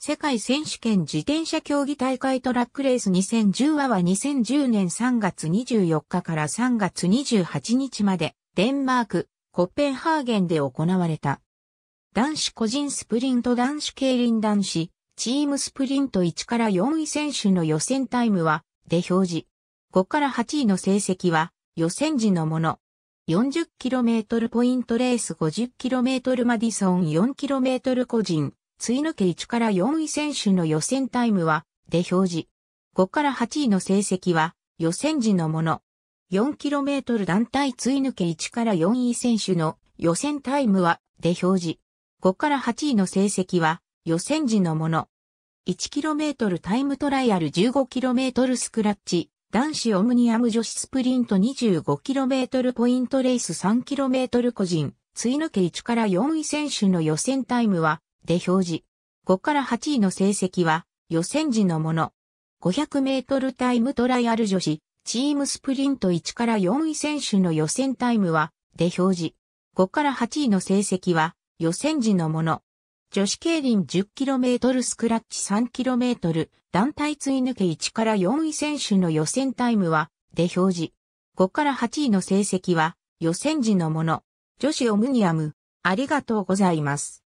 世界選手権自転車競技大会トラックレース2010話は2010年3月24日から3月28日までデンマーク、コッペンハーゲンで行われた。男子個人スプリント男子競輪男子、チームスプリント1から4位選手の予選タイムは、で表示。5から8位の成績は、予選時のもの。40km ポイントレース 50km マディソン 4km 個人、追抜け1から4位選手の予選タイムは、で表示。5から8位の成績は、予選時のもの。4km 団体追抜け1から4位選手の予選タイムは、で表示。5から8位の成績は、予選時のもの。1km タイムトライアル 15km スクラッチ。男子オムニアム女子スプリント 25km ポイントレース 3km 個人。追抜け1から4位選手の予選タイムは、で表示。5から8位の成績は予選時のもの。500メートルタイムトライアル女子、チームスプリント1から4位選手の予選タイムは、で表示。5から8位の成績は予選時のもの。女子競輪 10km スクラッチ 3km 団体追抜け1から4位選手の予選タイムは、で表示。5から8位の成績は予選時のもの。女子オムニアム、ありがとうございます。